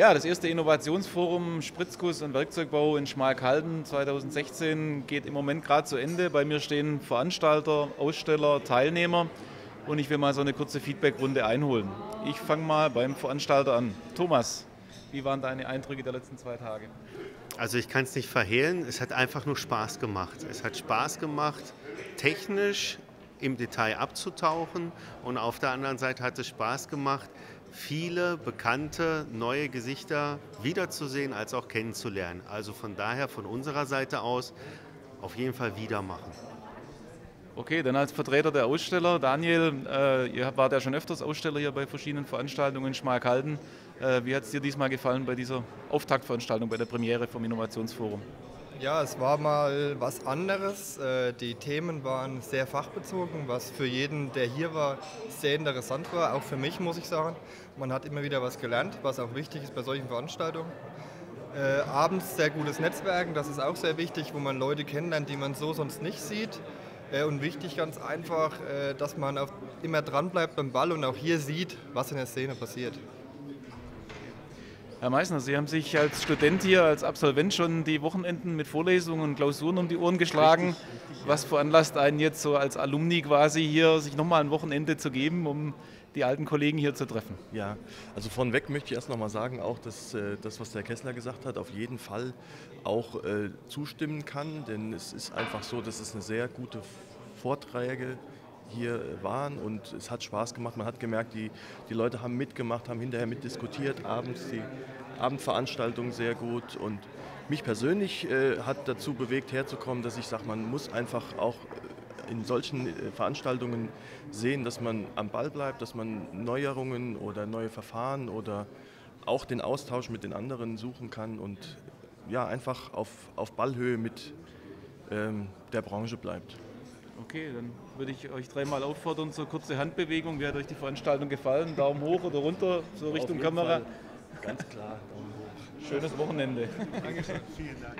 Ja, das erste Innovationsforum Spritzguss und Werkzeugbau in Schmalkalden 2016 geht im Moment gerade zu Ende. Bei mir stehen Veranstalter, Aussteller, Teilnehmer und ich will mal so eine kurze Feedbackrunde einholen. Ich fange mal beim Veranstalter an. Thomas, wie waren deine Eindrücke der letzten zwei Tage? Also ich kann es nicht verhehlen, es hat einfach nur Spaß gemacht. Es hat Spaß gemacht, technisch im Detail abzutauchen und auf der anderen Seite hat es Spaß gemacht, viele bekannte neue Gesichter wiederzusehen als auch kennenzulernen. Also von daher von unserer Seite aus auf jeden Fall wieder machen. Okay, dann als Vertreter der Aussteller, Daniel, äh, ihr wart ja schon öfters Aussteller hier bei verschiedenen Veranstaltungen in Schmalkalden. Äh, wie hat es dir diesmal gefallen bei dieser Auftaktveranstaltung, bei der Premiere vom Innovationsforum? Ja, es war mal was anderes. Äh, die Themen waren sehr fachbezogen, was für jeden, der hier war, sehr interessant war. Auch für mich, muss ich sagen. Man hat immer wieder was gelernt, was auch wichtig ist bei solchen Veranstaltungen. Äh, abends sehr gutes Netzwerken, das ist auch sehr wichtig, wo man Leute kennenlernt, die man so sonst nicht sieht. Äh, und wichtig ganz einfach, äh, dass man auf, immer dran bleibt beim Ball und auch hier sieht, was in der Szene passiert. Herr Meissner, Sie haben sich als Student hier, als Absolvent schon die Wochenenden mit Vorlesungen und Klausuren um die Ohren geschlagen. Was veranlasst einen jetzt so als Alumni quasi hier, sich nochmal ein Wochenende zu geben, um die alten Kollegen hier zu treffen? Ja, also vorneweg möchte ich erst nochmal sagen, auch dass äh, das, was der Kessler gesagt hat, auf jeden Fall auch äh, zustimmen kann, denn es ist einfach so, dass es eine sehr gute Vorträge hier waren und es hat Spaß gemacht. Man hat gemerkt, die, die Leute haben mitgemacht, haben hinterher mitdiskutiert, abends die Abendveranstaltung sehr gut und mich persönlich äh, hat dazu bewegt herzukommen, dass ich sage, man muss einfach auch äh, in solchen äh, Veranstaltungen sehen, dass man am Ball bleibt, dass man Neuerungen oder neue Verfahren oder auch den Austausch mit den anderen suchen kann und ja, einfach auf, auf Ballhöhe mit ähm, der Branche bleibt. Okay, dann würde ich euch dreimal auffordern zur kurzen Handbewegung. Wie hat euch die Veranstaltung gefallen? Daumen hoch oder runter, so Richtung Kamera? Fall. Ganz klar, Daumen hoch. Schönes Wochenende. Dankeschön, vielen Dank.